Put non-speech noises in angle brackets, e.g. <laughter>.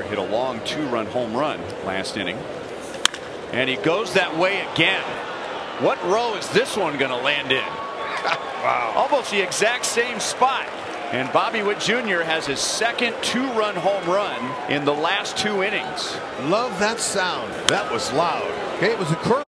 Jr. hit a long two run home run last inning. And he goes that way again. What row is this one going to land in? <laughs> wow. Almost the exact same spot. And Bobby Witt Jr. has his second two run home run in the last two innings. Love that sound. That was loud. Okay, it was a curve.